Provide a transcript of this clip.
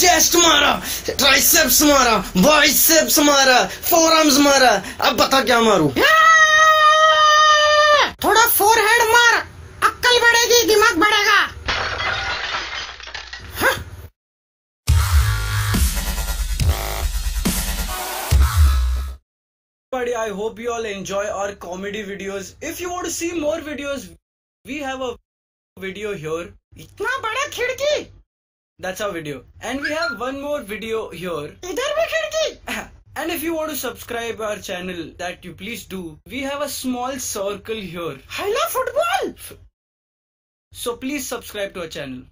Triceps मारा biceps मारा forums मारा अब बता क्या मारू थोड़ा फोरहेड मार अक्कल बढ़ेगी दिमाग बढ़ेगा Buddy, I hope you all enjoy our comedy videos. If you want to see more videos, we have a video here. इतना बड़ा खिड़की That's our video. And we have one more video here. And if you want to subscribe our channel, that you please do. We have a small circle here. I love football! So please subscribe to our channel.